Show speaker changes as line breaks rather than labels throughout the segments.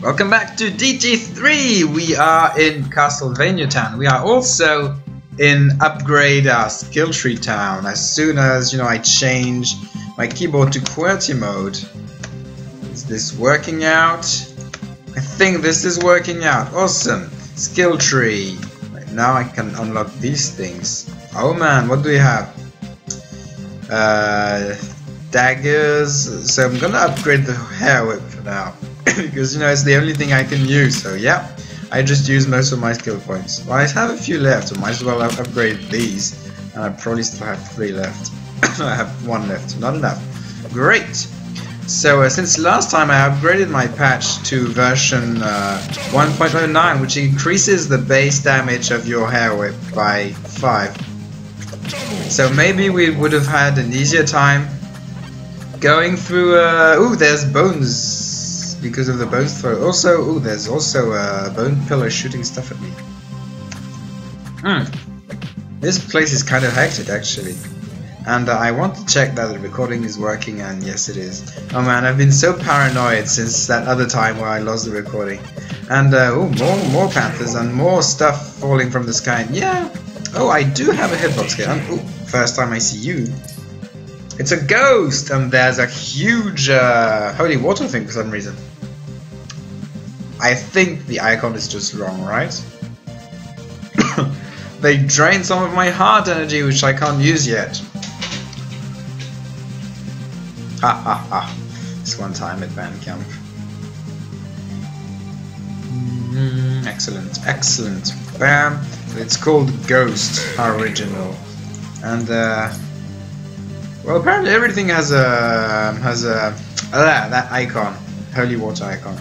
Welcome back to DT3! We are in Castlevania Town. We are also in Upgrade Our Skill Tree Town as soon as, you know, I change my keyboard to QWERTY mode. Is this working out? I think this is working out. Awesome! Skill Tree. Now I can unlock these things. Oh man, what do we have? Uh, daggers. So I'm gonna upgrade the hair whip for now. because you know it's the only thing I can use. So yeah, I just use most of my skill points. Well, I have a few left, so might as well upgrade these. And I probably still have three left. I have one left, not enough. Great. So uh, since last time I upgraded my patch to version uh, 1.09, which increases the base damage of your hair whip by 5. So maybe we would have had an easier time going through... Uh, ooh, there's bones because of the bone throw. Also, oh, there's also a bone pillar shooting stuff at me. Hmm. This place is kind of hectic, actually. And uh, I want to check that the recording is working, and yes it is. Oh man, I've been so paranoid since that other time where I lost the recording. And, uh, oh, more, more panthers and more stuff falling from the sky. Yeah, oh, I do have a hitbox here. Oh, first time I see you. It's a ghost! And there's a huge uh, holy water thing for some reason. I think the icon is just wrong, right? they drain some of my heart energy, which I can't use yet. Ha ha ha. This one time at Bandcamp. Mm, excellent, excellent. Bam! It's called Ghost Original. And, uh... Well, apparently everything has a... has a... Uh, that icon. Holy water icon.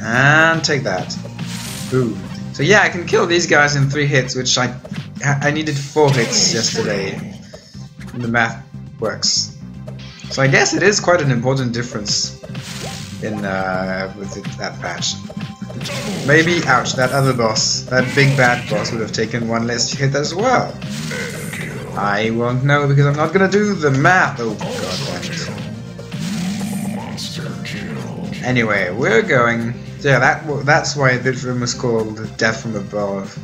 And take that. Boom. So yeah, I can kill these guys in three hits, which I I needed four hits yesterday. The math works. So I guess it is quite an important difference in uh, with it, that patch. Maybe, ouch, that other boss, that big bad boss would have taken one less hit as well. I won't know because I'm not gonna do the math. Oh god. Anyway, we're going yeah, that that's why this room was called Death from Above.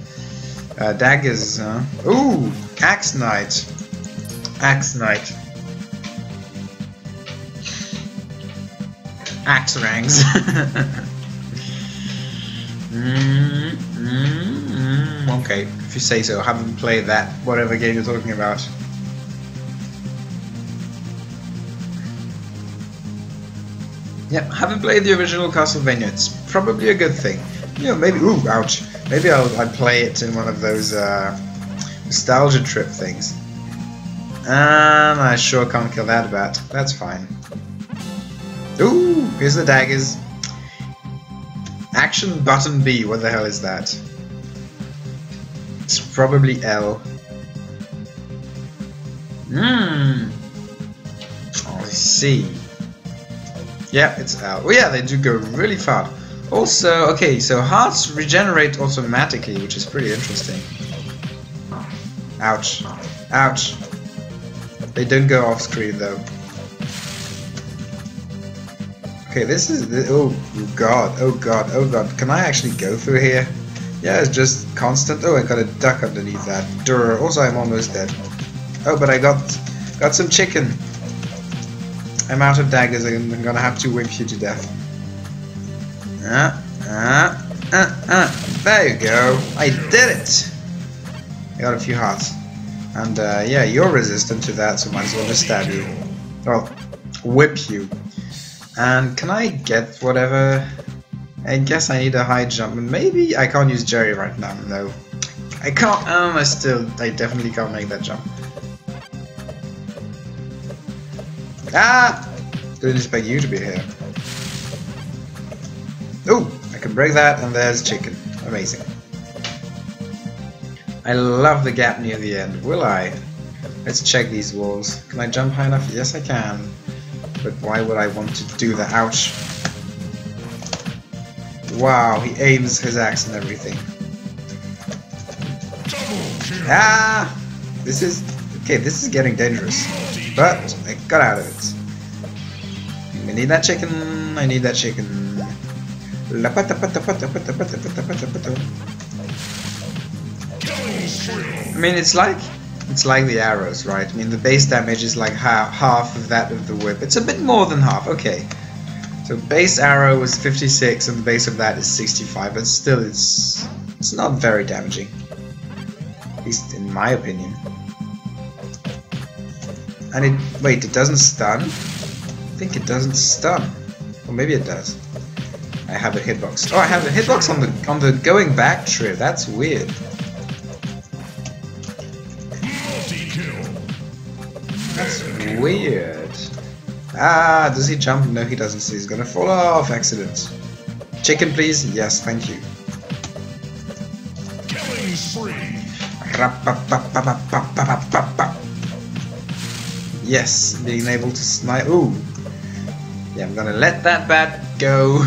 Uh, daggers, huh? Ooh, Axe Knight. Axe Knight. Axe ranks. mm, mm, mm. Okay, if you say so. I haven't played that, whatever game you're talking about. Yep, haven't played the original Castlevania. It's probably a good thing. You know, maybe. Ooh, ouch. Maybe I'll, I'll play it in one of those uh, nostalgia trip things. And I sure can't kill that bat. That's fine. Ooh, here's the daggers. Action button B. What the hell is that? It's probably L. Hmm. Oh, I see. Yeah, it's out. Oh yeah, they do go really far. Also, okay, so hearts regenerate automatically, which is pretty interesting. Ouch. Ouch. They don't go off screen though. Okay, this is the, oh god, oh god, oh god. Can I actually go through here? Yeah, it's just constant. Oh, I got a duck underneath that. Durr. Also, I'm almost dead. Oh, but I got got some chicken. I'm out of daggers and I'm gonna have to whip you to death. Ah, ah, ah, ah. There you go. I did it! I got a few hearts. And uh, yeah, you're resistant to that, so might as well just stab you. Well, whip you. And can I get whatever? I guess I need a high jump. Maybe I can't use Jerry right now, no. I can't, um, I still, I definitely can't make that jump. Ah! Didn't expect you to be here. Oh, I can break that, and there's chicken. Amazing. I love the gap near the end. Will I? Let's check these walls. Can I jump high enough? Yes, I can. But why would I want to do that? Ouch. Wow, he aims his axe and everything. Ah! This is... Okay, this is getting dangerous. But I got out of it. I need that chicken. I need that chicken. I mean, it's like it's like the arrows, right? I mean, the base damage is like half, half of that of the whip. It's a bit more than half. Okay. So base arrow was 56, and the base of that is 65. But still, it's it's not very damaging, at least in my opinion. And it wait, it doesn't stun. I think it doesn't stun, or maybe it does. I have a hitbox. Oh, I have a hitbox on the on the going back trip. That's weird. Weird. Ah, does he jump? No, he doesn't. So he's gonna fall off. Accident. Chicken, please. Yes, thank you. Killing spree. Yes, being able to snipe. Ooh. Yeah, I'm gonna let that bat go.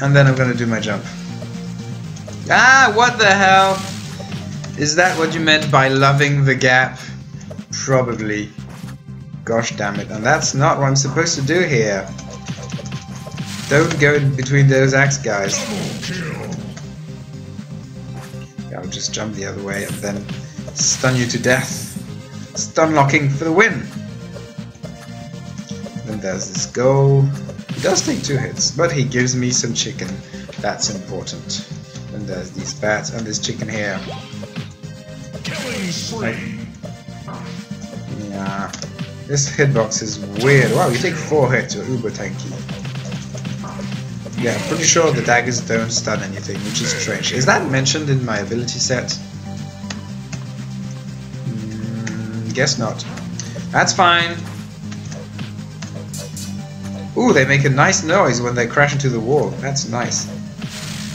And then I'm gonna do my jump. Ah, what the hell? Is that what you meant by loving the gap? Probably. Gosh damn it. And that's not what I'm supposed to do here. Don't go in between those axe guys. Yeah, I'll just jump the other way and then stun you to death. Stun locking for the win! Then there's this goal. He does take two hits, but he gives me some chicken. That's important. And there's these bats and this chicken here. Killing spree. Yeah. This hitbox is weird. Wow, you take four hits, you're uber tanky. Yeah, I'm pretty sure the daggers don't stun anything, which is strange. Is that mentioned in my ability set? Mm, guess not. That's fine. Ooh, they make a nice noise when they crash into the wall. That's nice.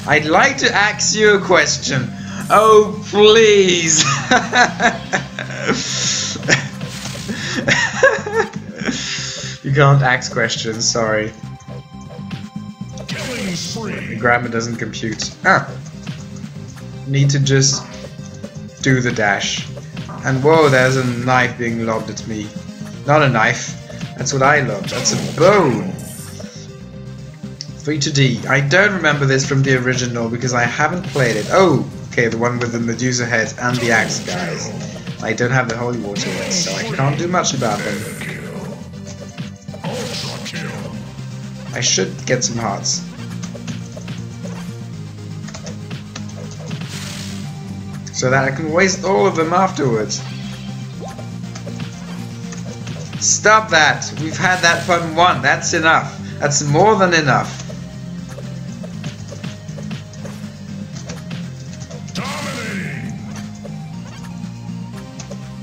I'd like to ask you a question. Oh, please. you can't ask questions, sorry. The grammar doesn't compute. Ah. Need to just do the dash. And whoa, there's a knife being lobbed at me. Not a knife. That's what I lobbed. That's a bone. 3 to D. I don't remember this from the original because I haven't played it. Oh, okay, the one with the Medusa head and the axe guys. I don't have the holy water yet, so I can't do much about them. I should get some hearts. So that I can waste all of them afterwards. Stop that! We've had that fun one. That's enough. That's more than enough.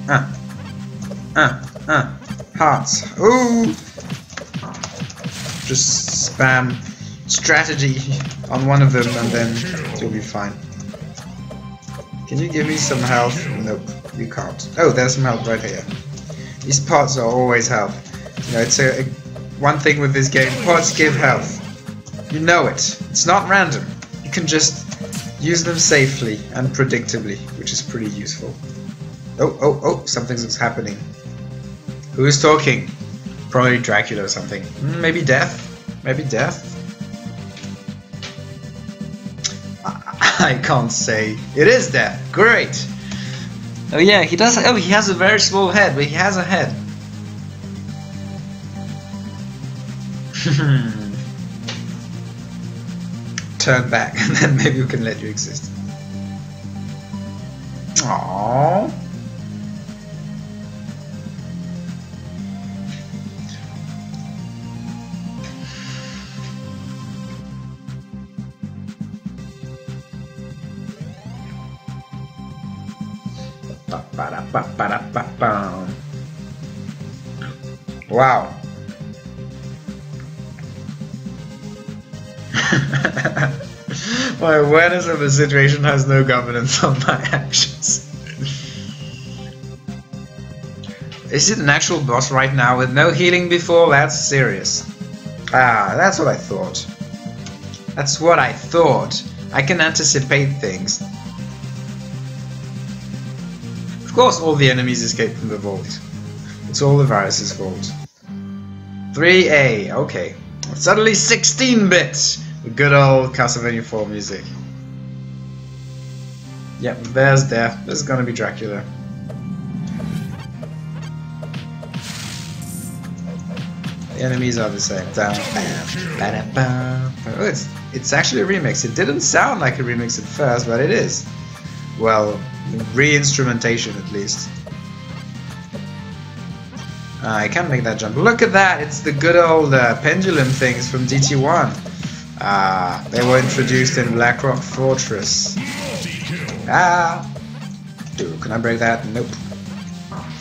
Uh, uh, uh. Hearts. Ooh! Just spam strategy on one of them and then you'll be fine. Can you give me some health? Nope, you can't. Oh, there's some health right here. These pots are always health. You know, it's a, a one thing with this game. Pots give health. You know it. It's not random. You can just use them safely and predictably, which is pretty useful. Oh, oh, oh, something's happening. Who is talking? Probably Dracula or something. Hmm, maybe death? Maybe death? I can't say. It is death. Great. Oh yeah, he does. Oh, he has a very small head, but he has a head. Turn back, and then maybe we can let you exist. Aww. Wow. my awareness of the situation has no governance on my actions. Is it an actual boss right now with no healing before? That's serious. Ah, that's what I thought. That's what I thought. I can anticipate things. Of course all the enemies escape from the vault. It's all the virus's fault. 3A, okay. Suddenly 16 bits! Good old Castlevania 4 music. Yep, there's death. This is gonna be Dracula. The enemies are the same. Down, bam, bam, Oh, it's, it's actually a remix. It didn't sound like a remix at first, but it is. Well, re-instrumentation at least. Uh, I can't make that jump. Look at that! It's the good old uh, pendulum things from DT1. Ah, they were introduced in Blackrock Fortress. Ah! Dude, can I break that? Nope.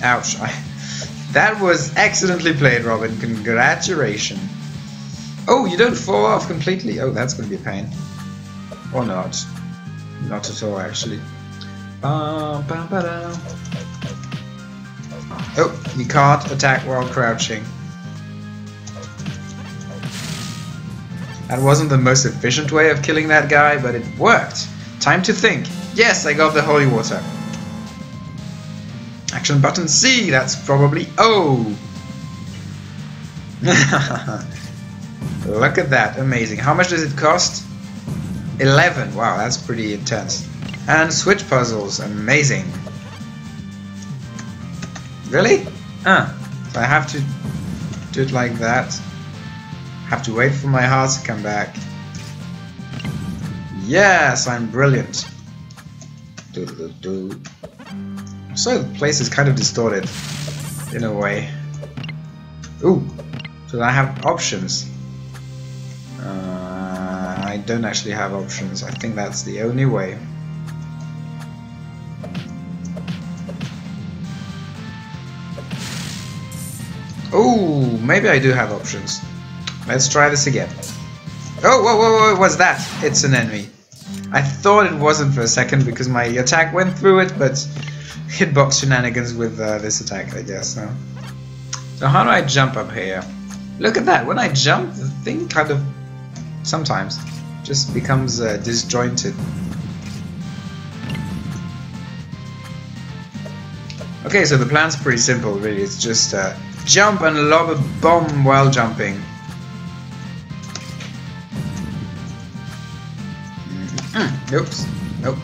Ouch. I, that was excellently played, Robin. Congratulations. Oh, you don't fall off completely. Oh, that's going to be a pain. Or not. Not at all, actually. Oh, you can't attack while crouching. That wasn't the most efficient way of killing that guy, but it worked. Time to think. Yes, I got the holy water. Action button C, that's probably O. Look at that, amazing. How much does it cost? 11, wow, that's pretty intense. And switch puzzles, amazing. Really? Ah, so I have to do it like that. Have to wait for my heart to come back. Yes, I'm brilliant. Do do do. So the place is kind of distorted in a way. Ooh, so I have options. Uh, I don't actually have options. I think that's the only way. Oh, maybe I do have options. Let's try this again. Oh, whoa, whoa, whoa, what's that? It's an enemy. I thought it wasn't for a second because my attack went through it, but hitbox shenanigans with uh, this attack, I guess. So. so how do I jump up here? Look at that, when I jump, the thing kind of, sometimes, just becomes uh, disjointed. Okay, so the plan's pretty simple, really. It's just uh, jump and lob a bomb while jumping. Mm, oops. Nope.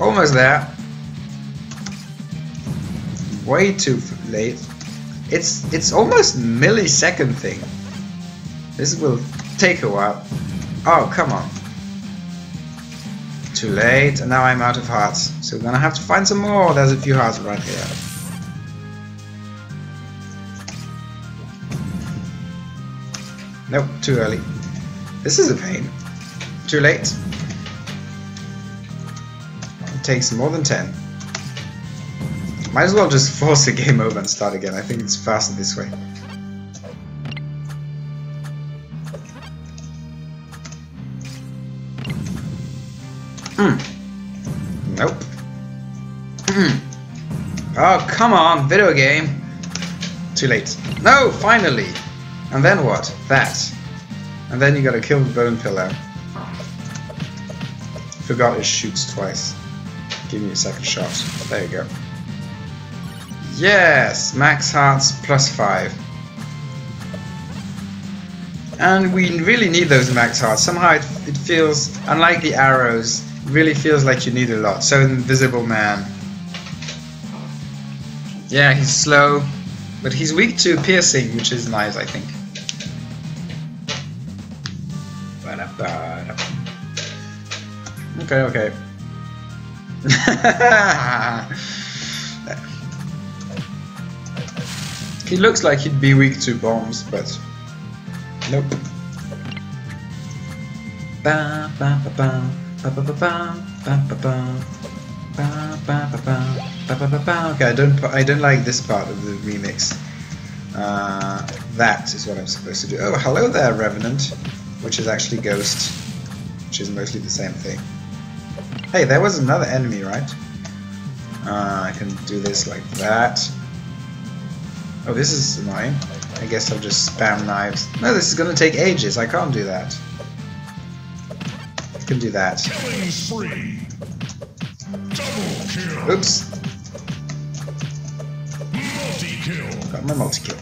Almost there. Way too late. It's it's almost millisecond thing. This will take a while. Oh, come on. Too late, and now I'm out of hearts. So we're gonna have to find some more. There's a few hearts right here. Nope, too early. This is a pain. Too late. It takes more than 10. Might as well just force the game over and start again. I think it's faster this way. Hmm. Nope. Hmm. Oh, come on, video game. Too late. No, finally. And then what? That. And then you gotta kill the bone pillar. Forgot it shoots twice. Give me a second shot. There you go. Yes! Max hearts plus 5. And we really need those max hearts. Somehow it, it feels, unlike the arrows, it really feels like you need a lot. So Invisible Man. Yeah, he's slow, but he's weak to piercing, which is nice, I think. Okay, okay. he looks like he'd be weak to bombs, but nope. Okay, I don't I don't like this part of the remix. Uh, that is what I'm supposed to do. Oh, hello there, Revenant, which is actually Ghost, which is mostly the same thing. Hey, there was another enemy, right? Uh, I can do this like that. Oh, this is annoying. I guess I'll just spam knives. No, this is gonna take ages. I can't do that. I can do that. Oops. Got my multi-kill.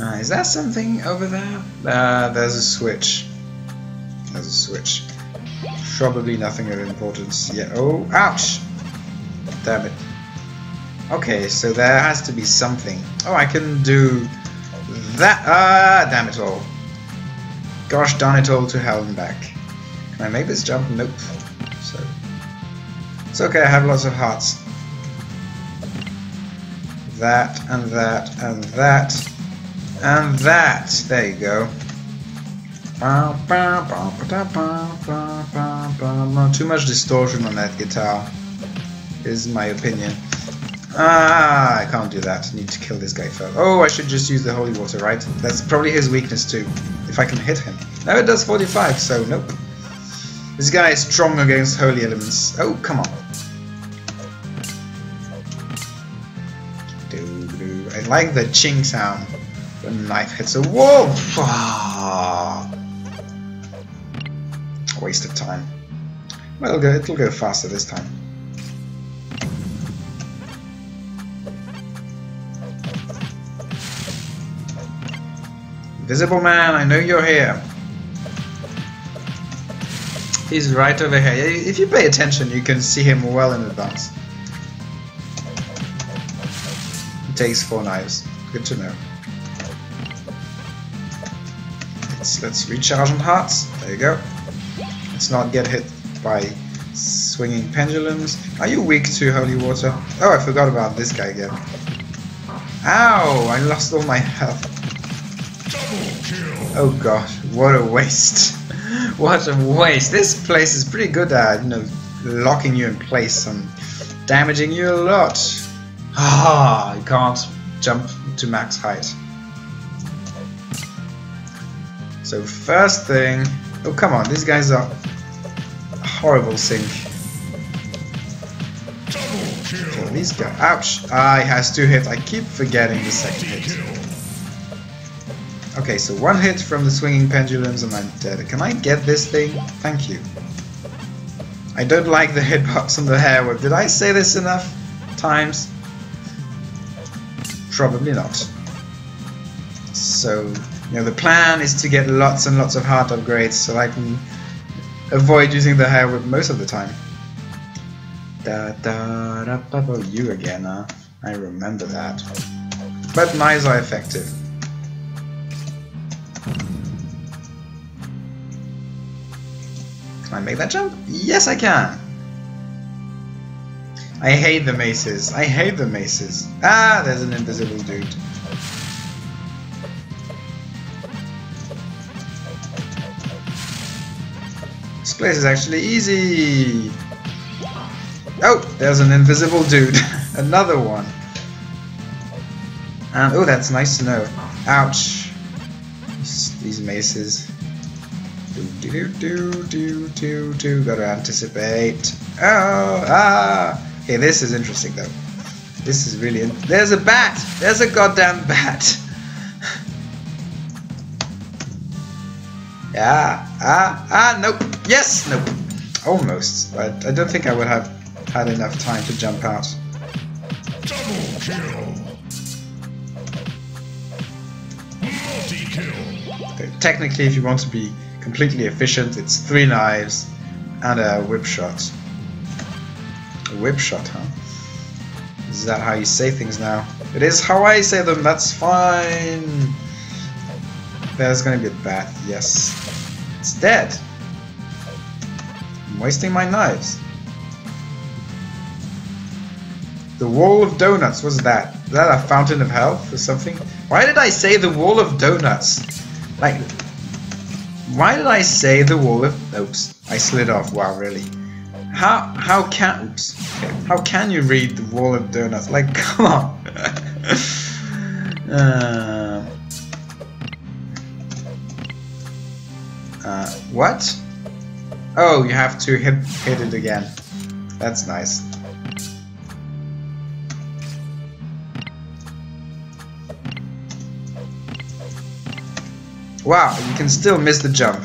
Uh, is that something over there? Uh, there's a switch. There's a switch. Probably nothing of importance yet. Oh, ouch! Damn it. Okay, so there has to be something. Oh, I can do that. Ah, damn it all. Gosh darn it all to hell and back. Can I make this jump? Nope. So, it's okay, I have lots of hearts. That, and that, and that, and that. There you go. Too much distortion on that guitar, is my opinion. Ah, I can't do that. Need to kill this guy first. Oh, I should just use the holy water, right? That's probably his weakness too. If I can hit him. No, it does 45, so nope. This guy is strong against holy elements. Oh, come on. I like the ching sound when knife hits a wall. Waste of time. Well, it'll go, it'll go faster this time. Invisible man, I know you're here. He's right over here. If you pay attention, you can see him well in advance. It takes four knives. Good to know. Let's, let's recharge on hearts. There you go. Not get hit by swinging pendulums. Are you weak to holy water? Oh, I forgot about this guy again. Ow! I lost all my health. Oh gosh, what a waste. what a waste. This place is pretty good at, you know, locking you in place and damaging you a lot. Ah, you can't jump to max height. So first thing... Oh, come on, these guys are horrible sync. Kill these guys. Ouch! He has two hits. I keep forgetting the second hit. Okay, so one hit from the swinging pendulums and I'm dead. Can I get this thing? Thank you. I don't like the hitbox on the hair whip. Did I say this enough times? Probably not. So, you know, the plan is to get lots and lots of heart upgrades so I can avoid using the hair whip most of the time. Da da da da you again, huh? I remember that. But knives are effective. Can I make that jump? Yes, I can! I hate the maces. I hate the maces. Ah, there's an invisible dude. Place is actually easy! Oh, there's an invisible dude. Another one. And, oh, that's nice to know. Ouch. These maces. Do do do do do do. Gotta anticipate. Oh ah. Okay, this is interesting though. This is really. There's a bat. There's a goddamn bat. Yeah. Ah ah. Nope. Yes. Nope. Almost. But I don't think I would have had enough time to jump out.
Double kill. Multi kill.
Technically, if you want to be completely efficient. It's three knives and a whip shot. A whip shot, huh? Is that how you say things now? It is how I say them, that's fine! There's gonna be a bat, yes. It's dead! I'm wasting my knives. The Wall of Donuts, what's that? Is that a fountain of health or something? Why did I say the Wall of Donuts? Like, why did I say the wall of... Oops, I slid off. Wow, really? How how can... Oops. How can you read the wall of donuts? Like, come on. uh, what? Oh, you have to hit, hit it again. That's nice. Wow, you can still miss the jump.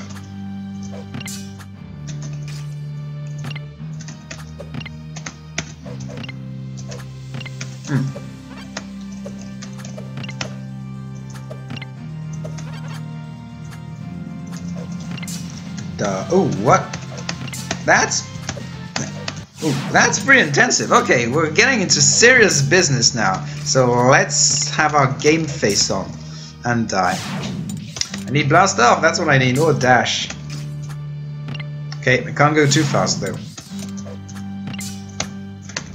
That's pretty intensive. Okay, we're getting into serious business now. So let's have our game face on and die. I need blast off, that's what I need, or dash. Okay, I can't go too fast though.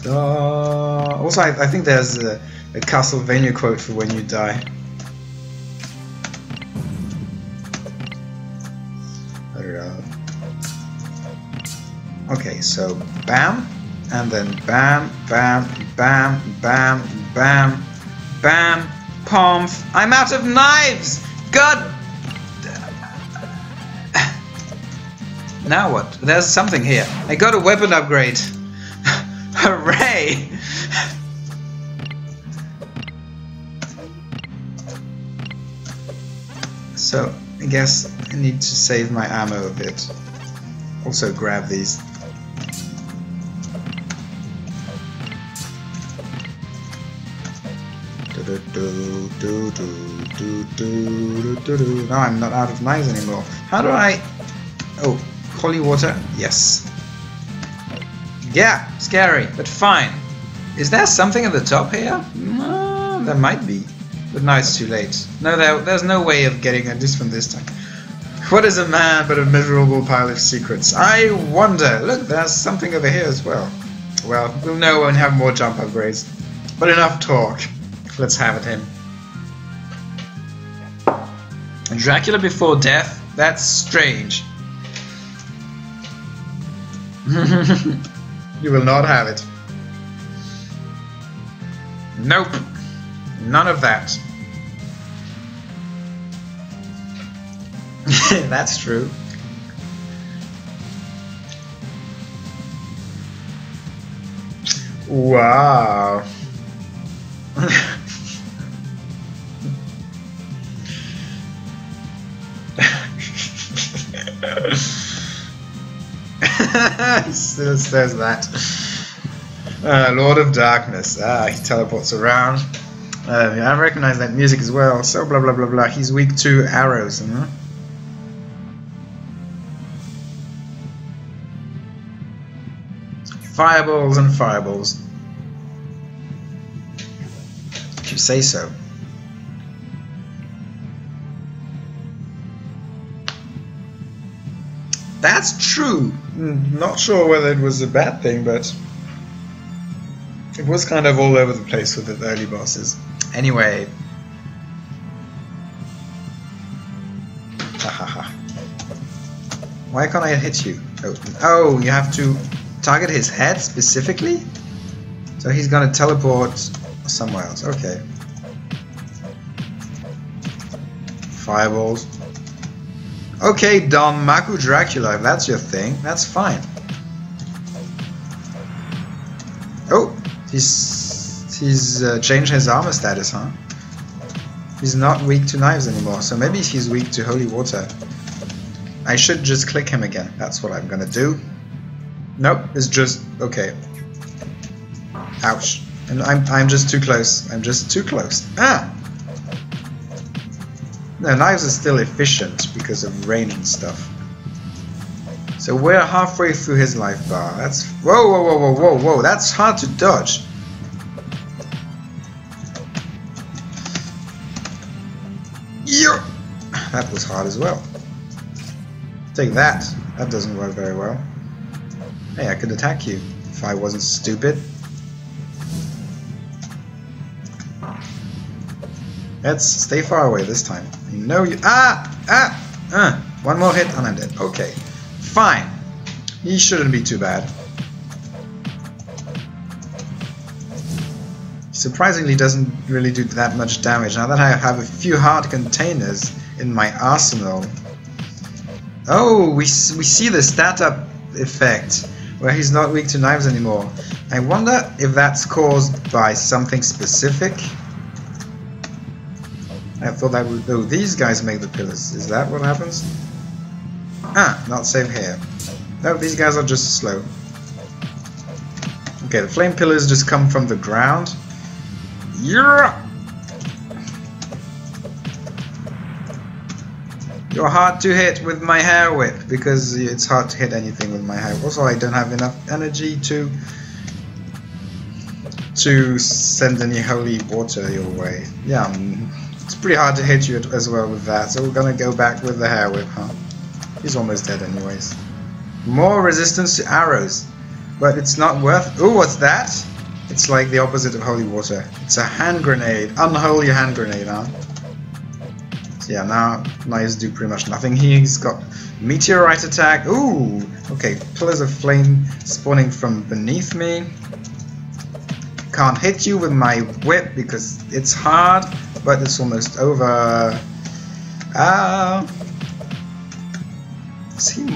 Uh, also, I, I, think there's a, a Castlevania quote for when you die. Okay, so bam, and then bam, bam, bam, bam, bam, bam, pomf. I'm out of knives! God! Now what? There's something here. I got a weapon upgrade. Hooray! so, I guess I need to save my ammo a bit. Also grab these No, I'm not out of knives anymore. How do I... Oh, holy water? Yes. Yeah, scary, but fine. Is there something at the top here? No, there might be. But now it's too late. No, there, there's no way of getting at least from this time. What is a man but a miserable pile of secrets? I wonder. Look, there's something over here as well. Well, we'll know when we have more jump upgrades. But enough talk. Let's have it him. Dracula before death? That's strange. you will not have it. Nope. None of that. That's true. Wow. still says that. Uh, Lord of Darkness. Ah, he teleports around. Uh, I recognize that music as well. So blah blah blah blah. He's weak to arrows. Fireballs and fireballs. If you say so. That's true. Hmm, not sure whether it was a bad thing, but it was kind of all over the place with the early bosses. Anyway. Why can't I hit you? Oh, oh, you have to target his head specifically? So he's gonna teleport somewhere else. Okay. Fireballs. Okay, Danmaku Dracula, if that's your thing, that's fine. Oh, he's he's uh, changed his armor status, huh? He's not weak to knives anymore, so maybe he's weak to holy water. I should just click him again. That's what I'm gonna do. Nope, it's just okay. Ouch. And I'm I'm just too close. I'm just too close. Ah! No, knives are still efficient because of rain and stuff. So we're halfway through his life bar. That's whoa, whoa, whoa, whoa, whoa, whoa. That's hard to dodge. Yeah, that was hard as well. Take that. That doesn't work very well. Hey, I could attack you if I wasn't stupid. Let's stay far away this time. Know you- Ah! Ah! Uh, one more hit and I'm dead. Okay. Fine. He shouldn't be too bad. Surprisingly doesn't really do that much damage now that I have a few heart containers in my arsenal. Oh, we, we see the stat up effect where he's not weak to knives anymore. I wonder if that's caused by something specific. I thought that would. Oh, these guys make the pillars. Is that what happens? Ah, not save here. No, these guys are just slow. Okay, the flame pillars just come from the ground. Yeah! You're hard to hit with my hair whip because it's hard to hit anything with my hair. Also, I don't have enough energy to to send any holy water your way. Yeah, um, it's pretty hard to hit you as well with that. So we're gonna go back with the hair whip, huh? He's almost dead anyways. More resistance to arrows, but it's not worth. Oh, what's that? It's like the opposite of holy water. It's a hand grenade, unholy hand grenade, huh? yeah, now Knives do pretty much nothing. He's got meteorite attack. Ooh, okay, pillars of flame spawning from beneath me. Can't hit you with my whip because it's hard, but it's almost over. Ah, see,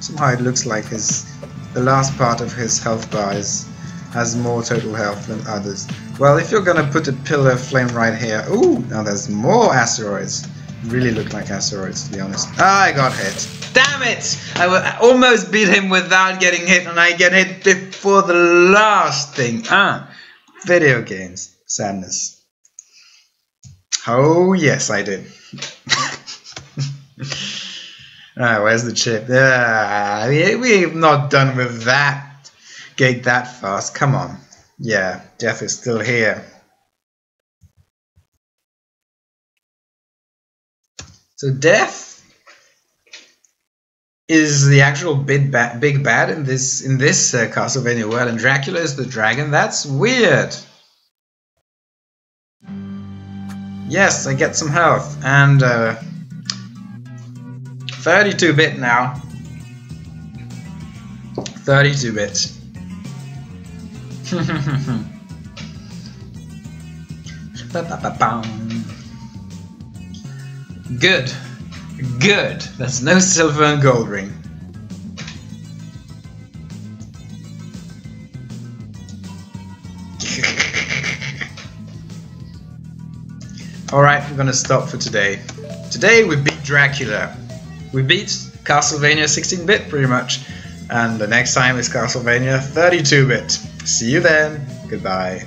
somehow it looks like his the last part of his health bar is, has more total health than others. Well, if you're gonna put a pillar of flame right here, ooh, now there's more asteroids really look like asteroids, to be honest. I got hit. Damn it! I almost beat him without getting hit, and I get hit before the last thing. Ah, video games. Sadness. Oh, yes, I did. ah, where's the chip? Yeah, we're not done with that gate that fast. Come on. Yeah, death is still here. So death is the actual big bad, big bad in this in this uh, Castlevania world, and Dracula is the dragon. That's weird. Yes, I get some health and uh, 32 bit now. 32 bit. Good. Good. That's no silver and gold ring. Alright, we're gonna stop for today. Today we beat Dracula. We beat Castlevania 16-bit pretty much. And the next time is Castlevania 32-bit. See you then. Goodbye.